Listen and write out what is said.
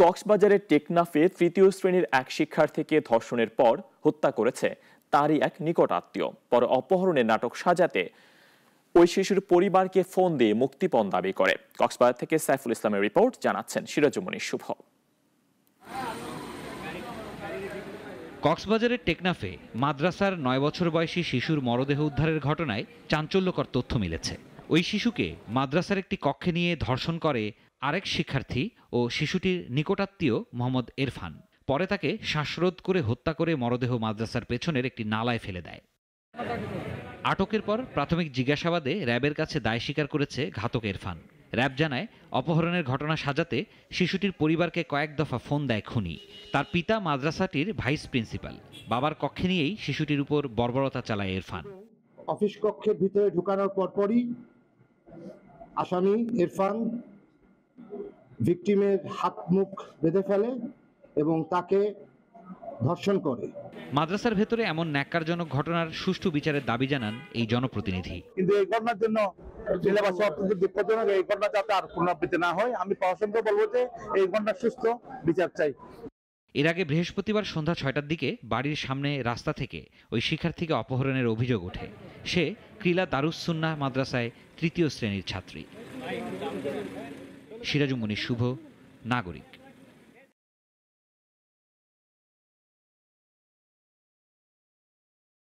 কক্সবাজারের টেকনাফে তৃতীয় শ্রেণির এক শিক্ষার্থীকে ধর্ষণের পর হত্যা করেছে তারই এক নিকট আত্মীয়। পরে অপহরণের নাটক সাজাতে ওই শিশুর পরিবারকে ফোন দিয়ে মুক্তিপণ দাবি করে। কক্সবাজার থেকে সাইফুল ইসলামের রিপোর্ট, জানাচ্ছেন সিরাজুমণি শুভ। কক্সবাজারের টেকনাফে মাদ্রাসার নয় বছর বয়সী শিশুর মরদেহ উদ্ধারের ঘটনায় চাঞ্চল্যকর তথ্য মিলেছে। ওই শিশুকে মাদ্রাসার একটি কক্ষে নিয়ে ধর্ষণ করে আরেক শিক্ষার্থী ও শিশুটির নিকটাত্মীয় মোহাম্মদ এরফান। পরে তাকে শ্বাসরোধ করে হত্যা করে মরদেহ মাদ্রাসার পেছনের একটি নালায় ফেলে দেয়। আটকের পর প্রাথমিক জিজ্ঞাসাবাদে র্যাবের কাছে দায় স্বীকার করেছে ঘাতক এরফান। র্যাব জানায়, অপহরণের ঘটনা সাজাতে শিশুটির পরিবারকে কয়েক দফা ফোন দেয় খুনি। তার পিতা মাদ্রাসাটির ভাইস প্রিন্সিপাল। বাবার কক্ষে নিয়েই শিশুটির উপর বর্বরতা চালায় এরফান। অফিস কক্ষের ভিতরে ঢুকানোর পরপরই আসামি ইরফান ভিকটিমের হাত মুখ বেঁধে ফেলে এবং তাকে ধর্ষণ করে। মাদ্রাসার ভেতরে এমন ন্যাক্কারজনক ঘটনার সুষ্ঠু বিচারের দাবি জানান এই জনপ্রতিনিধি। কিন্তু এই ঘটনার জন্য জেলাবাসী অত্যন্ত দুঃখজনক এই ঘটনা যাতে আর পুনরাবৃত্তি না হয় আমি প্রশাসনকে বলব যে এই ঘটনার সুস্থ বিচার চাই। এর আগে বৃহস্পতিবার সন্ধ্যা ছয়টার দিকে বাড়ির সামনে রাস্তা থেকে ওই শিক্ষার্থীকে অপহরণের অভিযোগ ওঠে। সে ক্রিলা দারুসুন্না মাদ্রাসায় তৃতীয় শ্রেণির ছাত্রী। সিরাজুমনি শুভ, নাগরিক।